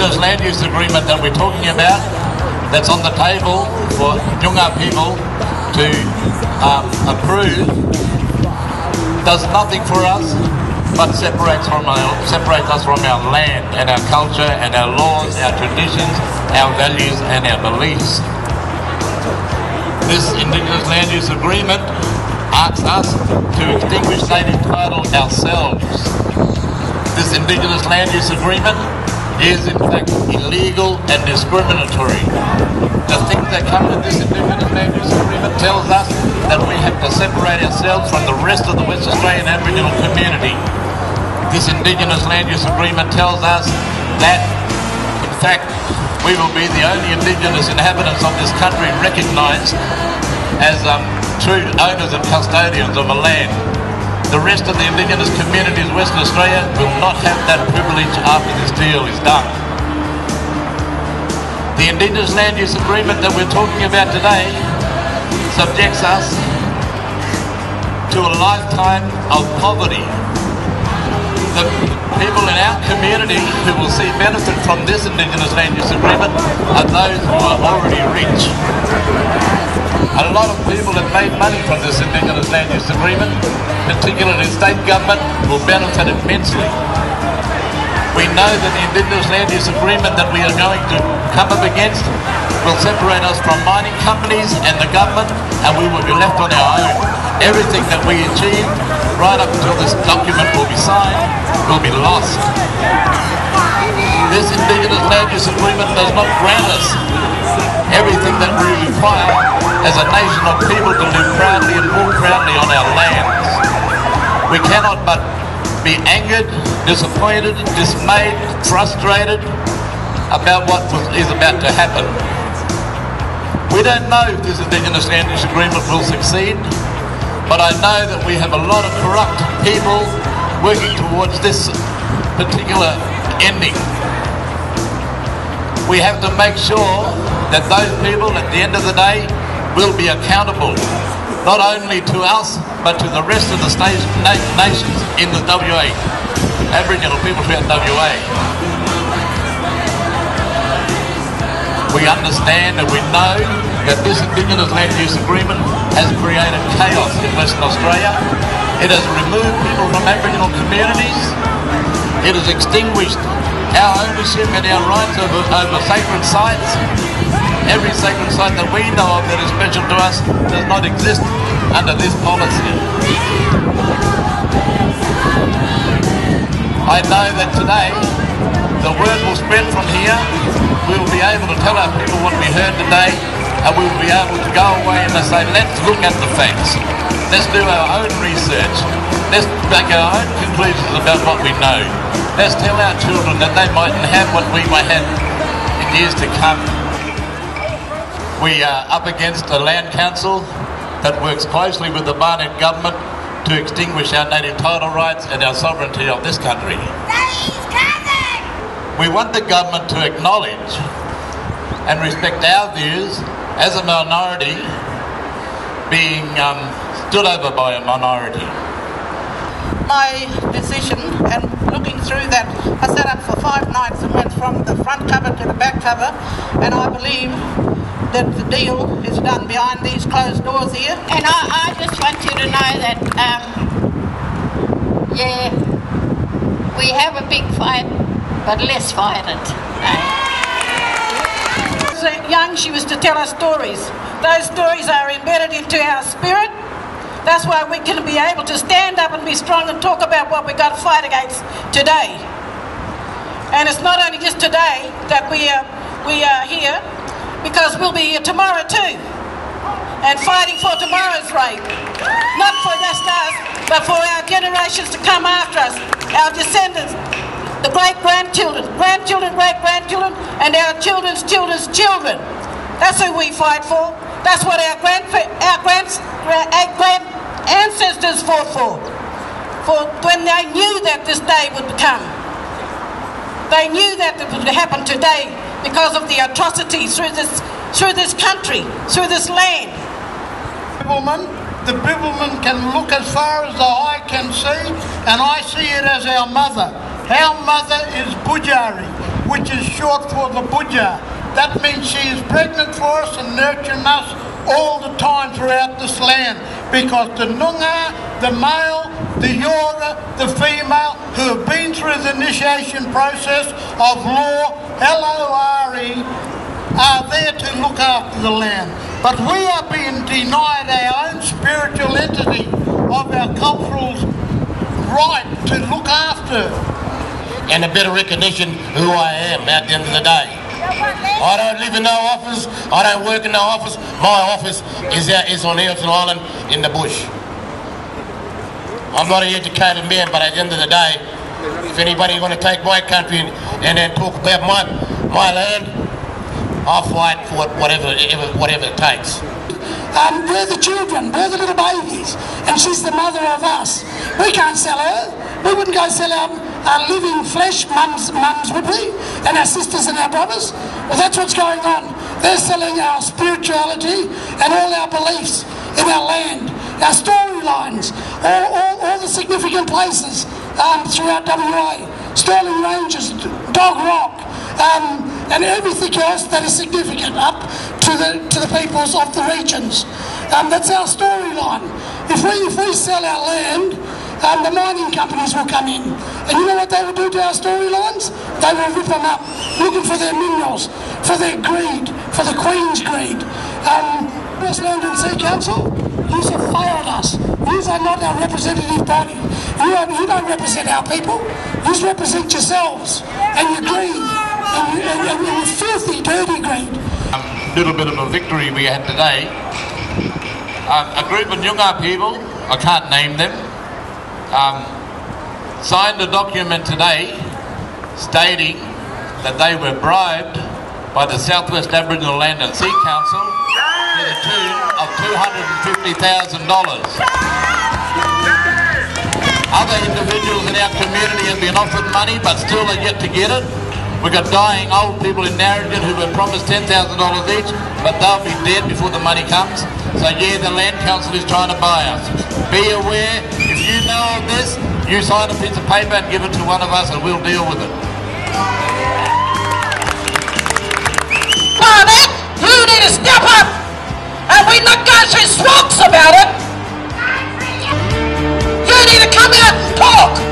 Indigenous Land Use Agreement that we're talking about, that's on the table for Noongar people to um, approve, does nothing for us but separates from our separates us from our land and our culture and our laws, our traditions, our values and our beliefs. This Indigenous Land Use Agreement asks us to extinguish native title ourselves. This Indigenous Land Use Agreement is in fact illegal and discriminatory. The things that come with this Indigenous Land Use Agreement tells us that we have to separate ourselves from the rest of the West Australian Aboriginal community. This Indigenous Land Use Agreement tells us that, in fact, we will be the only Indigenous inhabitants of this country recognised as um, true owners and custodians of a land. The rest of the Indigenous communities in Western Australia will not have that privilege after this deal is done. The Indigenous Land Use Agreement that we're talking about today subjects us to a lifetime of poverty the people in our community who will see benefit from this Indigenous Land Use Agreement are those who are already rich. A lot of people have made money from this Indigenous Land Use Agreement, particularly state government, will benefit immensely. We know that the Indigenous Land Use Agreement that we are going to come up against will separate us from mining companies and the government and we will be left on our own. Everything that we achieve right up until this document will be signed will be lost. This Indigenous Land Use Agreement does not grant us everything that we require as a nation of people to live proudly and walk proudly on our lands. We cannot but be angered, disappointed, dismayed, frustrated about what is about to happen. We don't know if this Indigenous Land Agreement will succeed, but I know that we have a lot of corrupt people working towards this particular ending. We have to make sure that those people at the end of the day will be accountable, not only to us, but to the rest of the nations in the WA, Aboriginal people throughout WA. We understand and we know that this Indigenous Land Use Agreement has created chaos in Western Australia. It has removed people from Aboriginal communities. It has extinguished our ownership and our rights over, over sacred sites. Every sacred site that we know of that is special to us does not exist under this policy. I know that today the word will spread from here. We will be able to tell our people what we heard today and we will be able to go away and say, let's look at the facts. Let's do our own research. Let's make our own conclusions about what we know. Let's tell our children that they mightn't have what we might have in years to come. We are up against a land council that works closely with the Barnett government to extinguish our native title rights and our sovereignty of this country. We want the government to acknowledge and respect our views as a minority being um, stood over by a minority. My decision and looking through that, I sat up for five nights and went from the front cover to the back cover, and I believe that the deal is done behind these closed doors here. And I, I just want you to know that, um, yeah, we have a big fight, but let's fight it. Young, she was to tell us stories. Those stories are embedded into our spirit. That's why we can be able to stand up and be strong and talk about what we've got to fight against today. And it's not only just today that we are, we are here, because we'll be here tomorrow too. And fighting for tomorrow's right. Not for just us, but for our generations to come after us, our descendants, the great grandchildren, grandchildren, great grandchildren, and our children's children's children. That's who we fight for. That's what our grand our grand, our grand ancestors fought for. For when they knew that this day would come. They knew that it would happen today because of the atrocities through this through this country, through this land. Woman, the Bibbulmun can look as far as the eye can see, and I see it as our mother. Our mother is Bujari, which is short for the Budja. That means she is pregnant for us and nurturing us all the time throughout this land because the Noongar, the male, the Yorga, the female who have been through the initiation process of law, L-O-R-E, are there to look after the land. But we are being denied our own spiritual entity of our cultural right to look after. and a better recognition who I am at the end of the day. I don't live in no office. I don't work in no office. My office is out, is on Hilton Island in the bush. I'm not an educated man, but at the end of the day, if anybody want to take my country and, and then talk about my my land, I'll fight for whatever whatever, it takes. Um, we're the children, we're the little babies, and she's the mother of us. We can't sell her. We wouldn't go sell our, our living flesh, mums, mums would we, and our sisters and our brothers. Well, that's what's going on. They're selling our spirituality and all our beliefs in our land, our storylines, all, all, significant places um, throughout WA. Stirling Ranges, Dog Rock, um, and everything else that is significant up to the to the peoples of the regions. Um, that's our storyline. If we if we sell our land, um, the mining companies will come in, and you know what they will do to our storylines? They will rip them up, looking for their minerals, for their greed, for the Queen's greed. Um, West Land and Sea Council, you have failed us. You are not our representative body. You, are, you don't represent our people. You represent yourselves and your greed and, and, and your filthy, dirty greed. A little bit of a victory we had today. Um, a group of Nyungar people, I can't name them, um, signed a document today stating that they were bribed by the Southwest Aboriginal Land and Sea Council to the tune of $250,000. Other individuals in our community have been offered money but still are yet to get it. We've got dying old people in Narrogin who were promised $10,000 each, but they'll be dead before the money comes. So yeah, the Land Council is trying to buy us. Be aware, if you know of this, you sign a piece of paper and give it to one of us and we'll deal with it. Father, you need to step up. And we not God says swamps about it. You need to come out and talk.